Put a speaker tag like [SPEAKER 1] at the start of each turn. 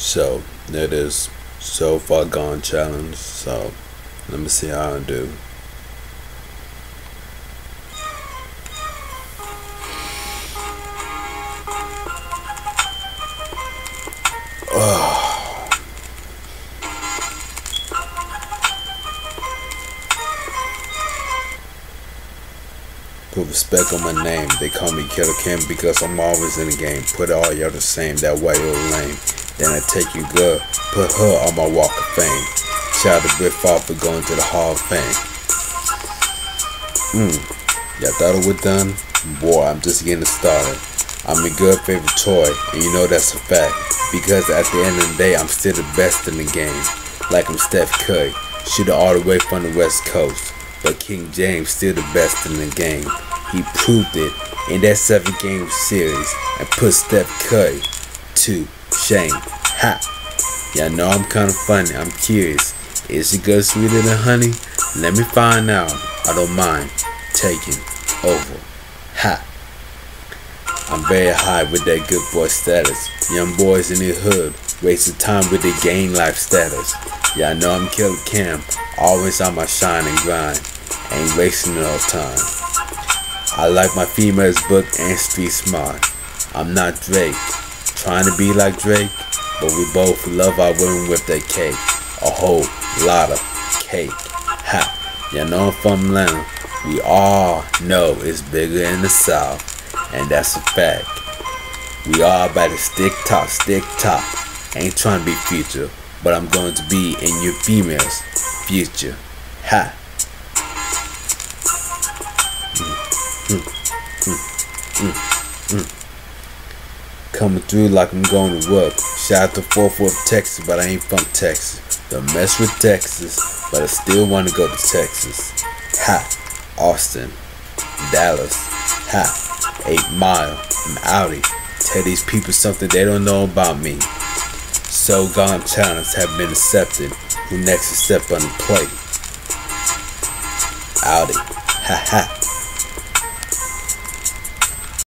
[SPEAKER 1] So it is so far gone challenge. So let me see how I do. Put respect on my name. They call me Killer Cam because I'm always in the game. Put all y'all the same, that white old lame. Then I take you good, put her on my walk of fame. Shout out to Britt for going to the Hall of Fame. Hmm, y'all thought it was done? Boy, I'm just getting started. I'm a good favorite toy, and you know that's a fact. Because at the end of the day, I'm still the best in the game. Like I'm Steph Curry, shooter all the way from the West Coast. But King James still the best in the game. He proved it in that seven game series and put Steph Curry to shame. Ha! Y'all know I'm kinda funny, I'm curious. Is it good sweeter than honey? Let me find out. I don't mind taking over. Ha! I'm very high with that good boy status. Young boys in the hood wasting time with their gang life status. Y'all know I'm Killer Cam, always on my shine and grind. Ain't wasting no time. I like my females book and street smart. I'm not Drake, trying to be like Drake, but we both love our women with their cake. A whole lot of cake. Ha! Y'all know from Atlanta. We all know it's bigger in the South, and that's a fact. We all about to stick top, stick top. Ain't trying to be future, but I'm going to be in your females' future. Ha! Mm, mm, mm, Coming through like I'm going to work. Shout out to Fort Worth, Texas, but I ain't from Texas. Don't mess with Texas, but I still want to go to Texas. Ha! Austin, Dallas, ha! Eight Mile, I'm outie. Tell these people something they don't know about me. So gone talents have been accepted. Who next to step on the plate? Outie, ha ha.